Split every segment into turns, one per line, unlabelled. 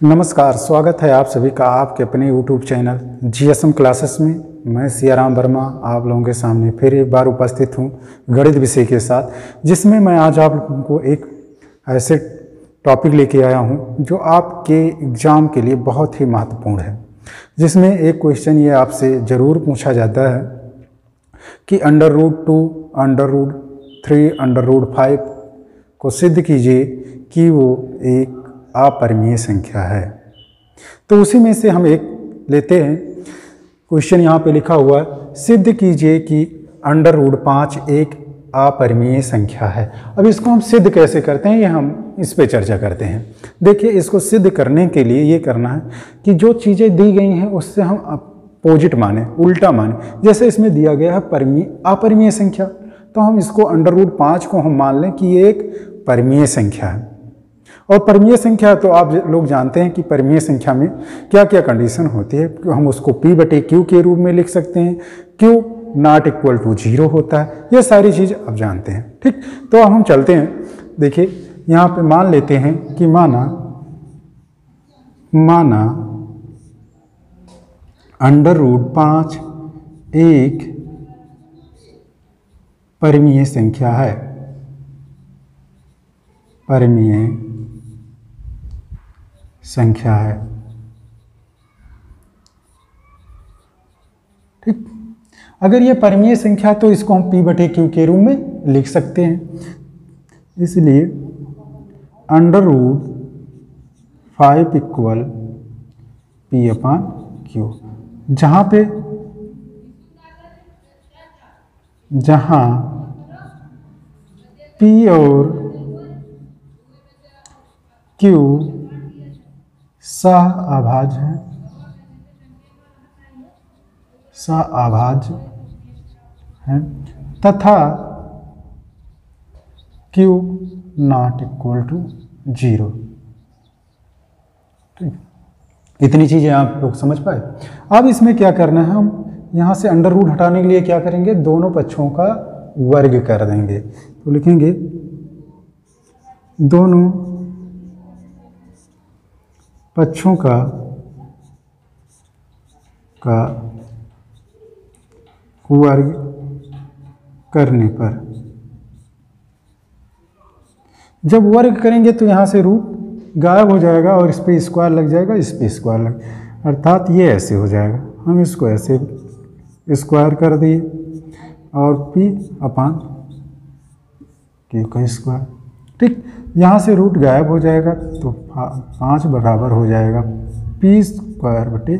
नमस्कार, स्वागत है आप सभी का आपके अपने YouTube चैनल जीएसएम क्लासेस में। मैं सियाराम वर्मा आप लोगों के सामने फिर एक बार उपस्थित हूँ गणित विषय के साथ, जिसमें मैं आज आप लोगों को एक ऐसे टॉपिक लेके आया हूँ जो आपके एग्ज़ाम के लिए बहुत ही महत्वपूर्ण है। जिसमें एक क्वेश्चन ये आपसे ज़रूर पूछा जाता है कि under root two under root three under root five को सिद्ध कीजिए कि वो एक अपरिमेय संख्या है। तो उसी में से हम एक लेते हैं। क्वेश्चन यहाँ पे लिखा हुआ है, सिद्ध कीजिए कि अंडर रूट पाँच एक अपरिमेय संख्या है। अब इसको हम सिद्ध कैसे करते हैं, ये हम इस पे चर्चा करते हैं। देखिए, इसको सिद्ध करने के लिए ये करना है कि जो चीज़ें दी गई हैं, उससे हम अपोजिट माने, उल्टा माने। जैसे इसमें दिया गया है परिमेय, अपरिमेय संख्या। तो हम इसको अंडर रूट पाँच को हम मान लें कि ये एक परमीय संख्या है। और परमीय संख्या तो आप लोग जानते हैं कि परमीय संख्या में क्या क्या कंडीशन होती है। हम उसको पी बटे क्यू के रूप में लिख सकते हैं। Q not equal to zero होता है। ये सारी चीज़ आप जानते हैं। ठीक? तो अब हम चलते हैं। देखिए, यहाँ पे मान लेते हैं कि माना माना अंडर रूट पाँच एक परमीय संख्या है। परमीय संख्या है। ठीक? अगर ये परमीय संख्या तो इसको हम पी बटे क्यू के रूप में लिख सकते हैं। इसलिए under root five equal P upon Q जहाँ पे, जहाँ पी और क्यू सह आभाज है। सह आभाज है। तथा Q not equal to zero. इतनी चीज़ें आप लोग समझ पाए। अब इसमें क्या करना है हम? यहाँ से अंडर रूट हटाने के लिए क्या करेंगे? दोनों पक्षों का वर्ग कर देंगे। तो लिखेंगे, दोनों पक्षों का का वर्ग करने पर। जब वर्ग करेंगे तो यहाँ से रूट गायब हो जाएगा और इस पर स्क्वायर लग जाएगा, इस पर स्क्वायर लग अर्थात ये ऐसे हो जाएगा। हम इसको ऐसे स्क्वायर कर दिए और पी अपान क्यू का स्क्वायर ठीक, यहाँ से रूट गायब हो जाएगा तो पाँच बराबर हो जाएगा पी स्क्वायर बटे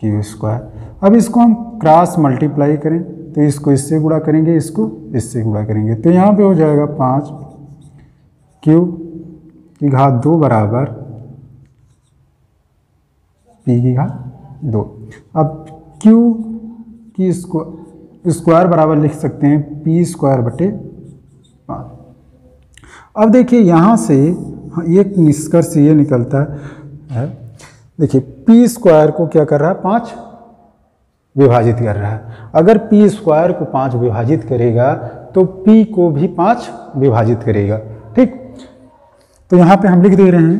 क्यू स्क्वायर अब इसको हम क्रॉस मल्टीप्लाई करें तो इसको इससे गुणा करेंगे, इसको इससे गुणा करेंगे। तो यहाँ पे हो जाएगा पाँच क्यू की घात दो बराबर पी की घात दो। अब क्यू की इसको स्क्वायर बराबर लिख सकते हैं पी स्क्वायर बटे अब देखिए यहाँ से एक निष्कर्ष ये निकलता है। देखिए पी स्क्वायर को क्या कर रहा है? पाँच विभाजित कर रहा है। अगर पी स्क्वायर को पाँच विभाजित करेगा तो पी को भी पाँच विभाजित करेगा। ठीक? तो यहाँ पे हम लिख दे रहे हैं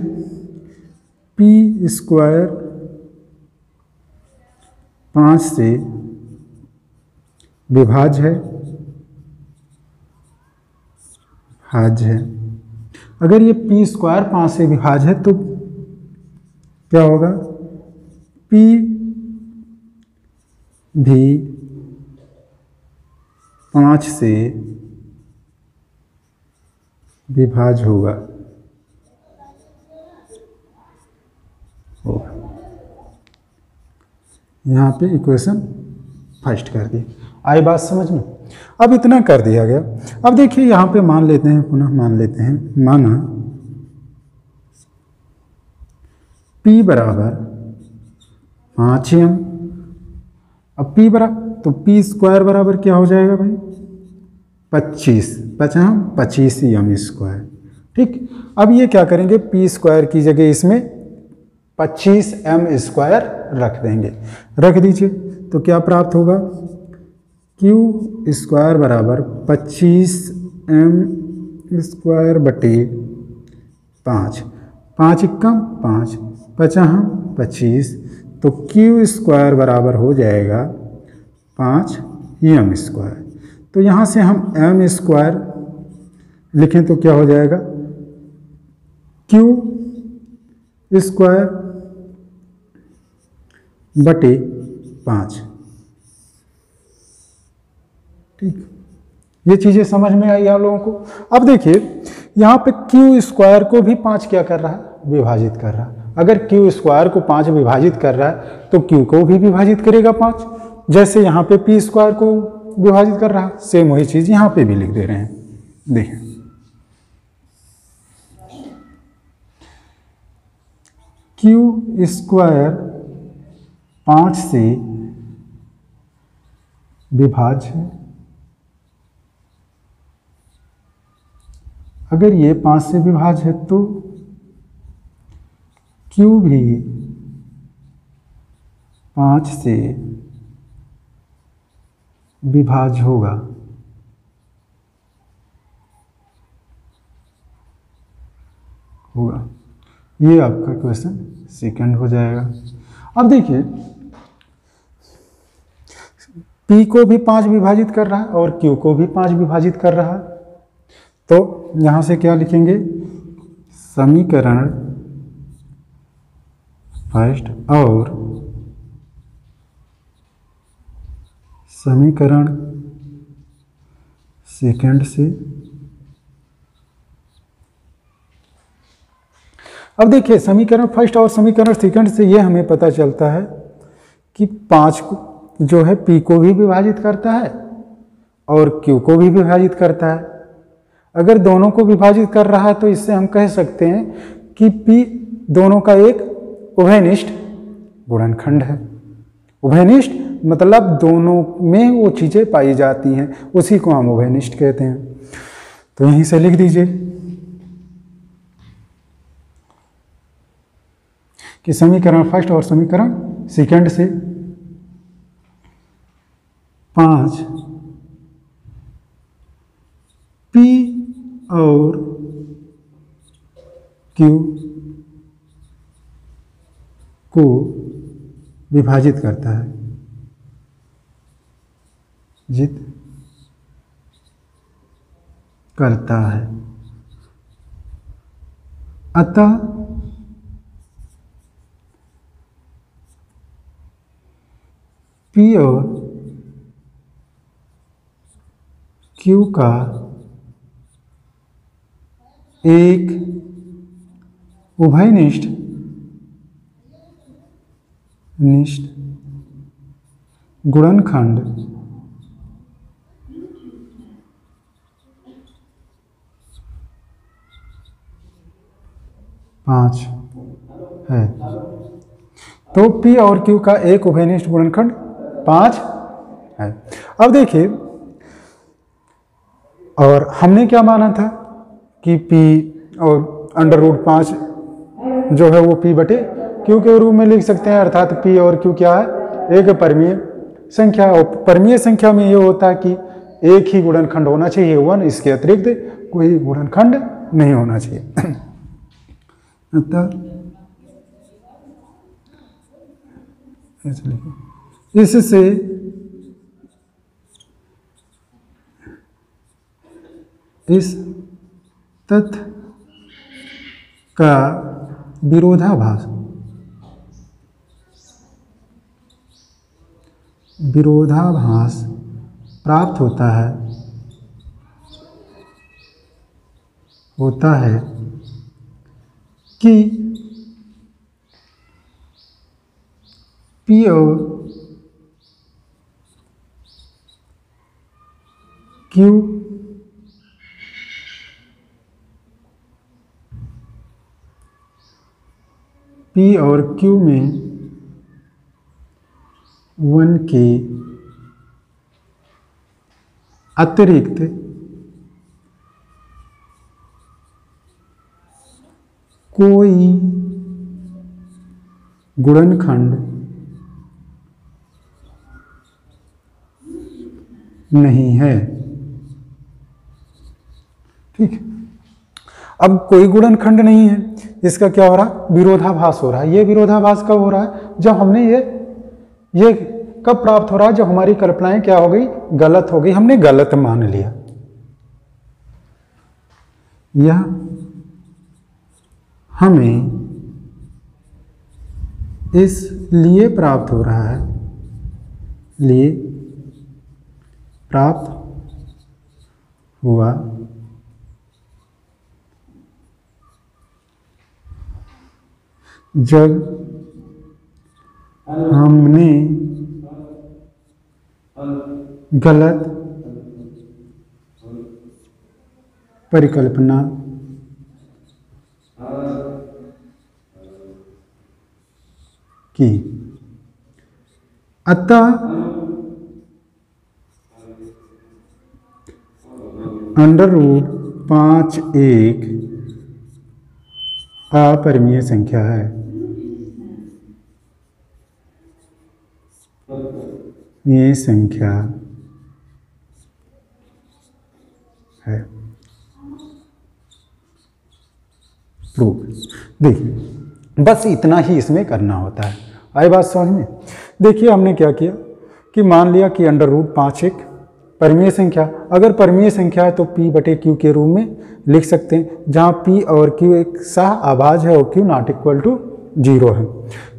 पी स्क्वायर पाँच से विभाज है भाज्य है। अगर ये पी स्क्वायर पाँच से विभाज है तो क्या होगा? पी भी पाँच से विभाज होगा। होगा। यहाँ पे इक्वेशन फ़र्स्ट कर दी आई बात समझ में? अब इतना कर दिया गया। अब देखिए, यहाँ पे मान लेते हैं, पुनः मान लेते हैं। माना P बराबर पाँच एम अब P बराबर तो P स्क्वायर बराबर क्या हो जाएगा भाई? पच्चीस। पचास पच्चीस एम स्क्वायर। ठीक? अब ये क्या करेंगे? P स्क्वायर की जगह इसमें पच्चीस एम स्क्वायर रख देंगे। रख दीजिए तो क्या प्राप्त होगा? क्यू स्क्वायर बराबर पच्चीस एम स्क्वायर बटे पाँच। पाँच इक्का, पाँच पचाह पच्चीस। तो क्यू स्क्वायर बराबर हो जाएगा पाँच एम स्क्वायर। तो यहाँ से हम एम स्क्वायर लिखें तो क्या हो जाएगा? क्यू स्क्वायर बटे पाँच। ठीक। ये चीज़ें समझ में आई आप लोगों को? अब देखिए, यहाँ पे क्यू स्क्वायर को भी पाँच क्या कर रहा है? विभाजित कर रहा है। अगर क्यू स्क्वायर को पाँच विभाजित कर रहा है तो क्यू को भी विभाजित करेगा पाँच। जैसे यहाँ पे पी स्क्वायर को विभाजित कर रहा है सेम वही चीज़ यहाँ पे भी लिख दे रहे हैं। देखें क्यू स्क्वायर पाँच से विभाज्य अगर ये पाँच से विभाज है तो क्यू भी पाँच से विभाज होगा? होगा। ये आपका क्वेश्चन सेकंड हो जाएगा। अब देखिए, P को भी पाँच विभाजित कर रहा है और Q को भी पाँच विभाजित कर रहा है। तो यहाँ से क्या लिखेंगे? समीकरण फ़र्स्ट और समीकरण सेकंड से अब देखिए, समीकरण फ़र्स्ट और समीकरण सेकंड से ये हमें पता चलता है कि पाँच को जो है पी को भी विभाजित करता है और क्यू को भी विभाजित करता है। अगर दोनों को विभाजित कर रहा है तो इससे हम कह सकते हैं कि पी दोनों का एक उभयनिष्ठ गुणनखंड है। उभयनिष्ठ मतलब दोनों में वो चीज़ें पाई जाती हैं, उसी को हम उभयनिष्ठ कहते हैं। तो यहीं से लिख दीजिए कि समीकरण फ़र्स्ट और समीकरण सेकंड से पाँच पी और क्यू को विभाजित करता है। जित करता है। अतः पी और क्यू का एक उभयनिष्ठ, निष्ठ, गुणनखंड, पाँच है। तो P और Q का एक उभयनिष्ठ गुणनखंड पाँच है। अब देखिए, और हमने क्या माना था? कि P और अंडर रूट पाँच जो है वो P बटे Q के रूप में लिख सकते हैं, अर्थात P और Q क्या है? एक परमीय संख्या। और परमीय संख्या में ये होता है कि एक ही गुणनखंड होना चाहिए, वन, इसके अतिरिक्त कोई गुणनखंड नहीं होना चाहिए। इससे इस तथ्य का विरोधाभास। विरोधाभास प्राप्त होता है होता है कि पी और क्यू पी और क्यू में वन के अतिरिक्त कोई गुणनखंड नहीं है। ठीक अब कोई गुणनखंड नहीं है। इसका क्या हो रहा है? विरोधाभास हो रहा है। ये विरोधाभास कब हो रहा है? जब हमने ये ये कब प्राप्त हो रहा है? जब हमारी कल्पनाएँ क्या हो गई? गलत हो गई। हमने गलत मान लिया। यह हमें इसलिए प्राप्त हो रहा है, लिए प्राप्त हुआ जब हमने गलत परिकल्पना की अतः अंडर रूट पाँच एक अपरिमीय संख्या है। ये संख्या है। प्रूफ देखिए, बस इतना ही इसमें करना होता है। आई बात समझ में? देखिए, हमने क्या किया कि मान लिया कि अंडर रूट पाँच एक, परमीय संख्या। अगर परमीय संख्या है तो p बटे क्यू के रूप में लिख सकते हैं, जहाँ p और q एक सह आभाज है और q not equal to zero है।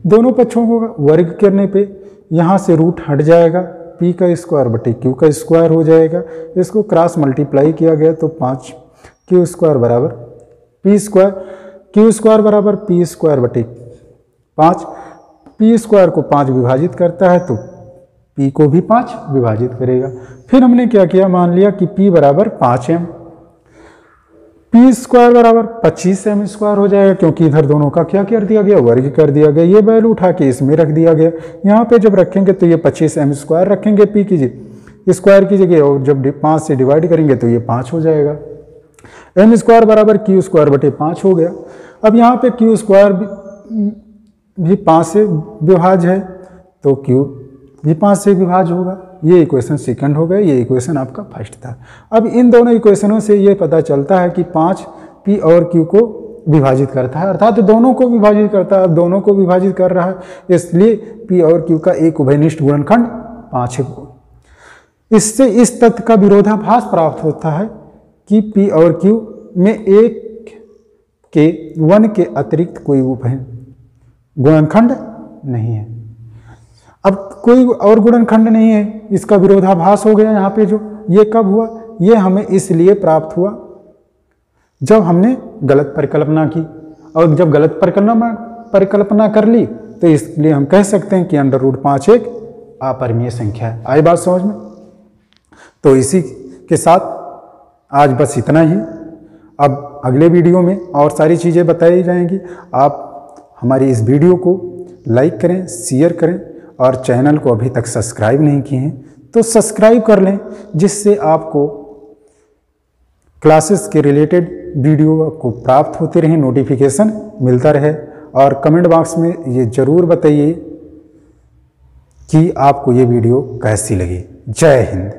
दोनों पक्षों को वर्ग करने पे यहाँ से रूट हट जाएगा, p का स्क्वायर बटे q का स्क्वायर हो जाएगा। इसको क्रॉस मल्टीप्लाई किया गया तो पाँच क्यू स्क्वायर बराबर पी स्क्वायर क्यू स्क्वायर बराबर पी स्क्वायर बटे पाँच। पी स्क्वायर को पाँच विभाजित करता है तो पी को भी पाँच विभाजित करेगा। फिर हमने क्या किया? मान लिया कि पी बराबर पाँच एम पी स्क्वायर बराबर पच्चीस एम स्क्वायर हो जाएगा, क्योंकि इधर दोनों का क्या कर दिया गया? वर्ग कर दिया गया। ये वैल्यू उठा के इसमें रख दिया गया। यहाँ पे जब रखेंगे तो ये पच्चीस एम स्क्वायर रखेंगे पी की स्क्वायर की जगह और जब पाँच से डिवाइड करेंगे तो ये पाँच हो जाएगा। एम स्क्वायर बराबर क्यू स्क्वायर बटे पाँच हो गया। अब यहाँ पे क्यू स्क्वायर भी पाँच से विभाज है तो क्यू भी पाँच से विभाज होगा। ये इक्वेशन सेकंड हो गया ये इक्वेशन आपका फ़र्स्ट था। अब इन दोनों इक्वेशनों से ये पता चलता है कि पाँच पी और क्यू को विभाजित करता है। अर्थात तो दोनों को विभाजित करता है, अब दोनों को विभाजित कर रहा है, इसलिए पी और क्यू का एक उभयनिष्ठ गुणनखंड पाँच है। इससे इस तथ्य का विरोधाभास प्राप्त होता है कि पी और क्यू में एक के, वन के अतिरिक्त कोई उभय गुणनखंड नहीं है। अब कोई और गुणनखंड नहीं है, इसका विरोधाभास हो गया यहाँ पे जो ये कब हुआ? ये हमें इसलिए प्राप्त हुआ जब हमने गलत परिकल्पना की। और जब गलत परिकल्पना परिकल्पना कर ली तो इसलिए हम कह सकते हैं कि अंडर रूट पाँच एक अपरिमीय संख्या है। आई बात समझ में? तो इसी के साथ आज बस इतना ही। अब अगले वीडियो में और सारी चीज़ें बताई जाएँगी। आप हमारी इस वीडियो को लाइक करें शेयर करें और चैनल को अभी तक सब्सक्राइब नहीं किए हैं तो सब्सक्राइब कर लें, जिससे आपको क्लासेस के रिलेटेड वीडियो आपको प्राप्त होते रहें, नोटिफिकेशन मिलता रहे। और कमेंट बॉक्स में ये ज़रूर बताइए कि आपको ये वीडियो कैसी लगी। जय हिंद।